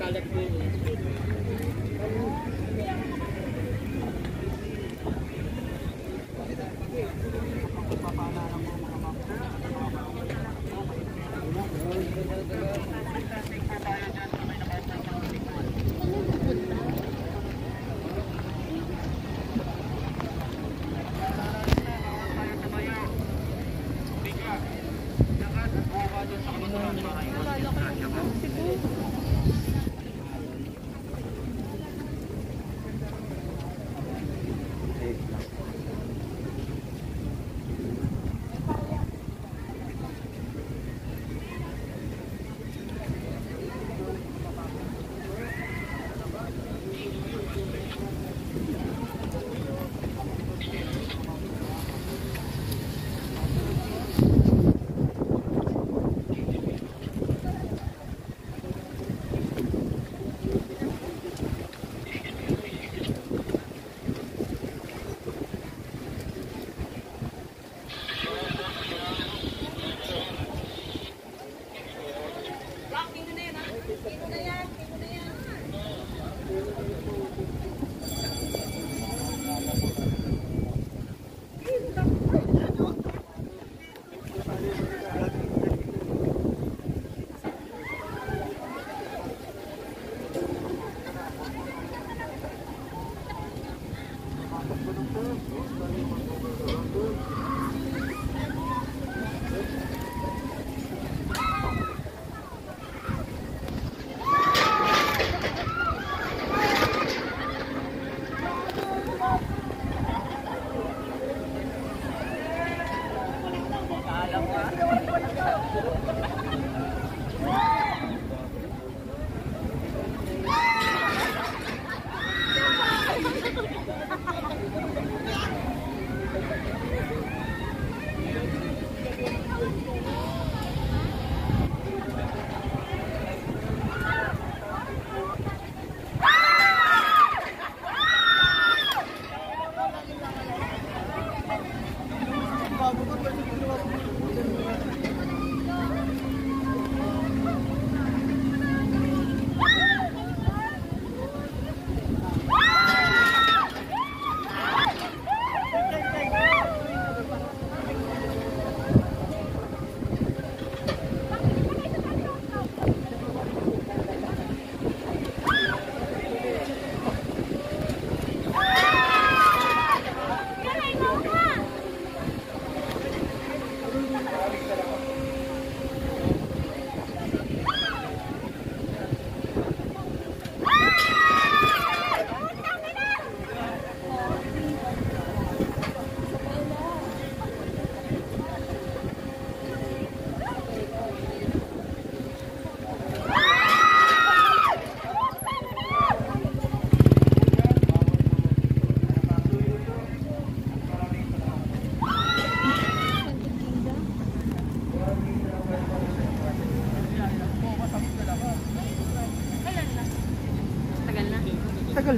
Collector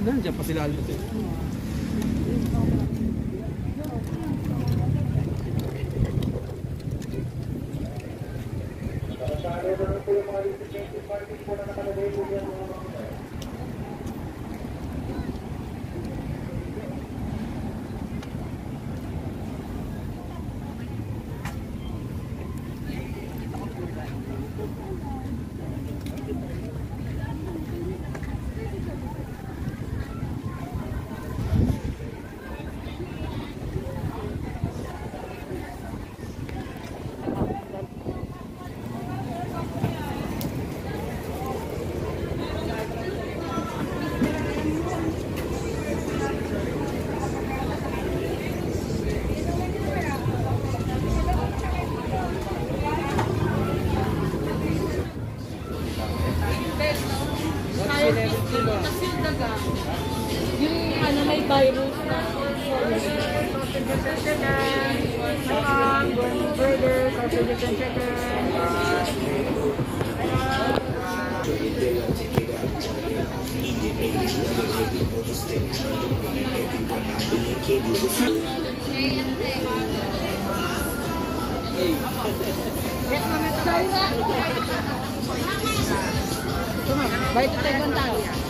Tagal na, dyan pa sila alis eh. Burger, sausage and chicken. Balik tayo bang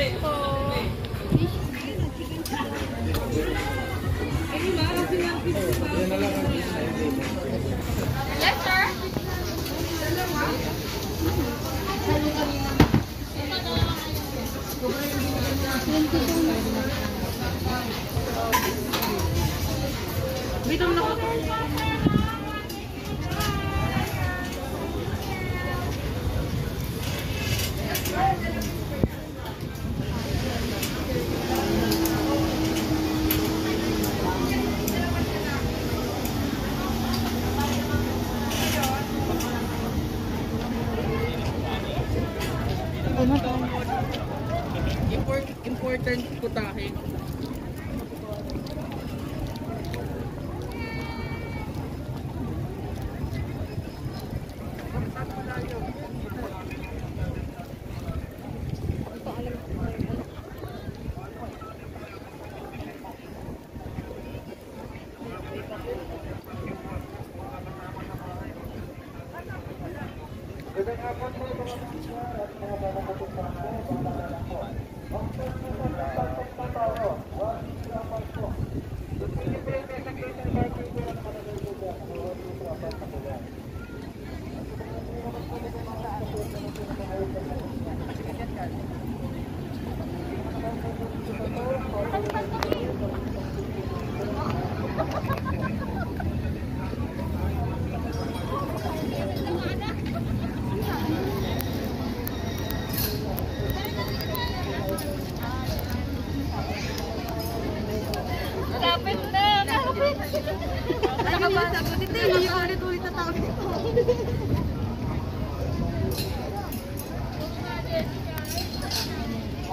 は后、Import, important putahe. Kapit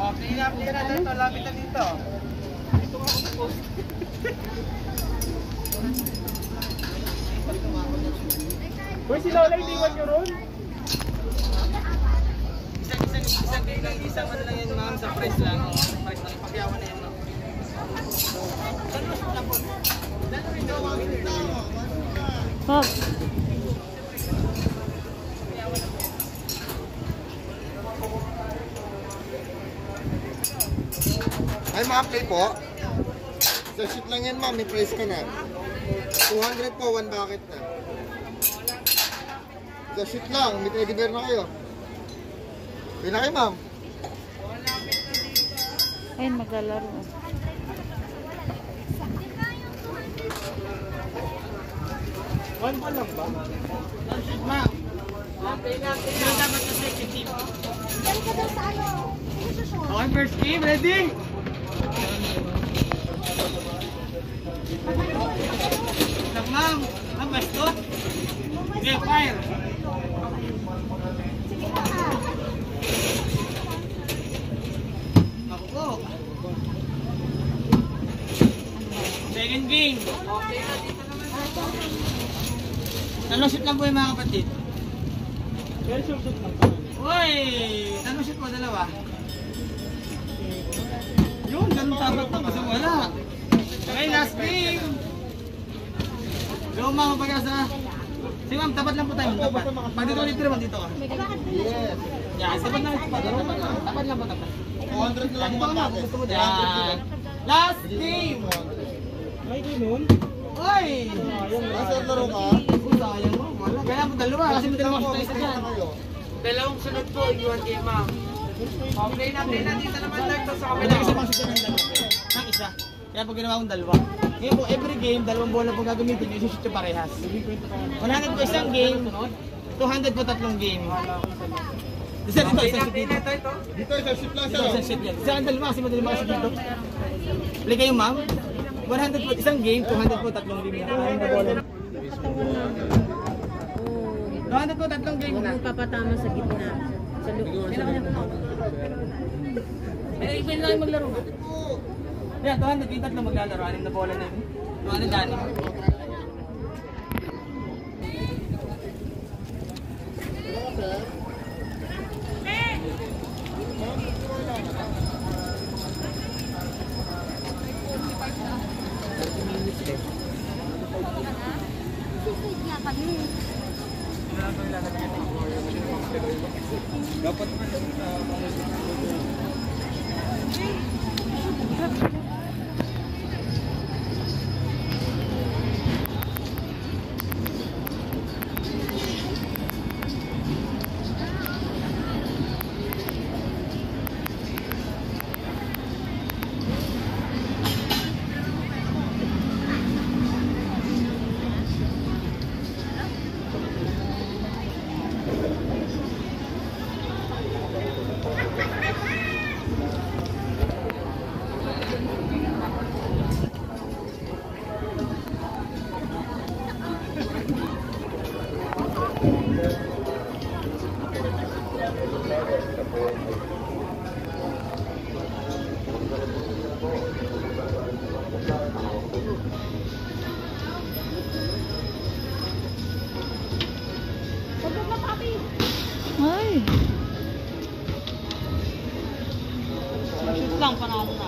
Okay na, clear na dito. Lapit na dito. Uy, si Lola, mo nyo ron? Isang, isang, isang, isang, isang, ano lang yan, ma'am, sa price lang. oh. Sa price lang. Pagyawan na yan, ma'am. Oh, Ma-apply po. Sa shoot lang yan, ma'am. May price ka na. 200 po, one bucket na. Sa shoot lang. May teddy bear na kayo. Pila kayo, ma'am. ayun maglalaro. One pa lang ba? Ma'am. Sino dapat sa second team? Okay, first game, ready? Ma'am. Ma'am, basto? Okay, fire. Ako po. Second game. Tanong shoot lang po yung mga kapatid. Pero shoot lang. Uy! Shoot po dalawa. Yun, ganun dapat na kasi wala. Okay, last game. Hello, ma'am, pag-asa. Si ma'am, tapat lang po tayo, tapat. Pag dito ulit naman dito ka. Yes. Yan, tapat lang, tapat lang, tapat lang. Tapat lang po, tapat. 200 na lang Dito ka na, natin. gusto mo dyan. Last game! Ay, ganun. Oy! Master laro ka? Sayang mo, wala. Kaya mo dalawa, kasi mo dalawa sa isa dyan. Dalawang sunod po, iwan kay ma'am. Okay na, play na dito naman lang to sa Pwede kasi pang siya ng dalawa. Ng isa. Kaya pag ginawa kong dalawa. Ngayon po, every game, dalawang bola po gagamitin nyo, isushoot yung parehas. 100 po isang game, 200 po tatlong game. Isa dito, isang shoot dito. Ito, ito. Dito, isa shoot lang Ito, sir. isang shoot yan. Isa ang dalawa, kasi madali mga shoot dito. Play kayo ma'am. 100 po isang game, 200 po tatlong game. Ayan na bola. 200 po tatlong game na. Papatama sa gitna. Sa loob. Eh, pwede na kayo maglaro nga. Yan, 200 yung tatlo maglalaro. Anim na bola na yun. 200 na Shoot lang, panalo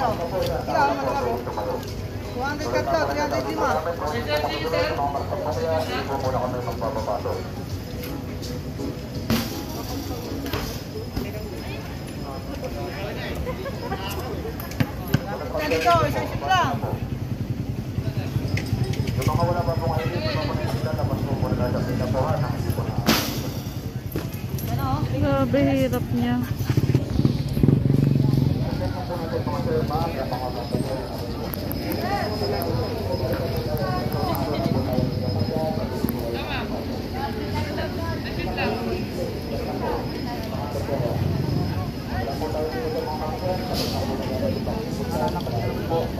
dito next oh. Ikaw ang malaro. 200 cut to, 305. Yan dito, isang shoot lang. Yan oh. Grabe, hirap niya po.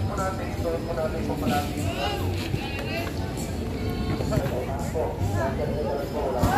Iwan po natin, iwan po natin po palagi. Iwan po, iwan po, iwan.